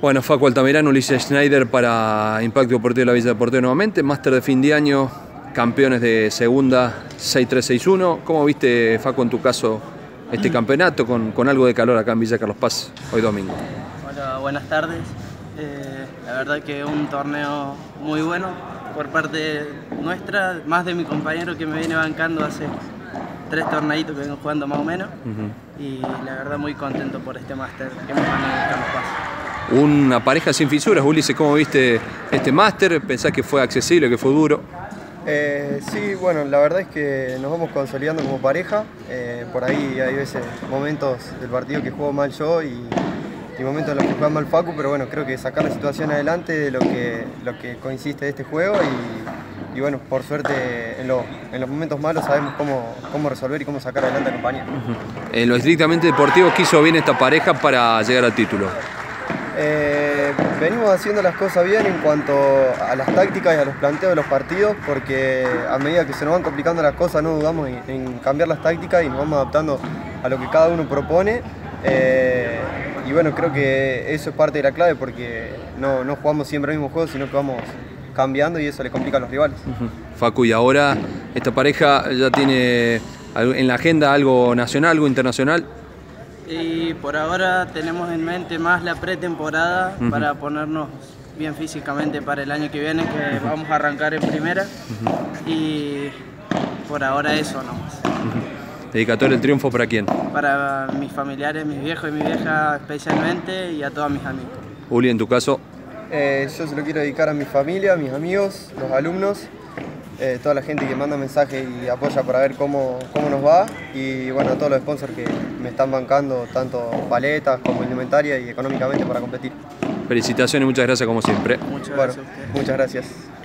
Bueno, Facu Altamirano, Ulises Schneider para Impacto Deportivo de la Villa Deportiva nuevamente, máster de fin de año, campeones de segunda 6-3-6-1. ¿Cómo viste, Facu, en tu caso, este campeonato con, con, algo de calor acá en Villa Carlos Paz hoy domingo? Hola, buenas tardes. Eh, la verdad que un torneo muy bueno por parte nuestra, más de mi compañero que me viene bancando hace tres torneitos que vengo jugando más o menos. Y la verdad muy contento por este máster que hemos ganado en Carlos Paz una pareja sin fisuras. Ulises, ¿cómo viste este máster? ¿Pensás que fue accesible, que fue duro? Eh, sí, bueno, la verdad es que nos vamos consolidando como pareja. Eh, por ahí hay veces momentos del partido que juego mal yo y, momentos en los que juega mal Facu, pero bueno, creo que sacar la situación adelante de lo que, lo que consiste de este juego y, bueno, por suerte en, los momentos malos sabemos cómo, cómo resolver y cómo sacar adelante a la compañía. En lo estrictamente deportivo, ¿qué hizo bien esta pareja para llegar al título? Eh, venimos haciendo las cosas bien en cuanto a las tácticas y a los planteos de los partidos, porque a medida que se nos van complicando las cosas no dudamos en, cambiar las tácticas y nos vamos adaptando a lo que cada uno propone. Eh, y bueno, creo que eso es parte de la clave porque no, jugamos siempre el mismo juego, sino que vamos cambiando y eso le complica a los rivales. Facu, y ahora esta pareja ya tiene en la agenda algo nacional, algo internacional. Y por ahora tenemos en mente más la pretemporada para ponernos bien físicamente para el año que viene, que vamos a arrancar en primera. Y por ahora eso nomás. ¿Dedicatoria el triunfo para quién? Para mis familiares, mis viejos y mi vieja especialmente y a todos mis amigos. Uli, en tu caso. Eh, yo se lo quiero dedicar a mi familia, a mis amigos, los alumnos eh, toda la gente que manda mensajes y apoya para ver cómo, cómo nos va y bueno, a todos los sponsors que me están bancando tanto paletas como indumentaria y económicamente para competir. Felicitaciones y muchas gracias como siempre. Muchas gracias. muchas gracias.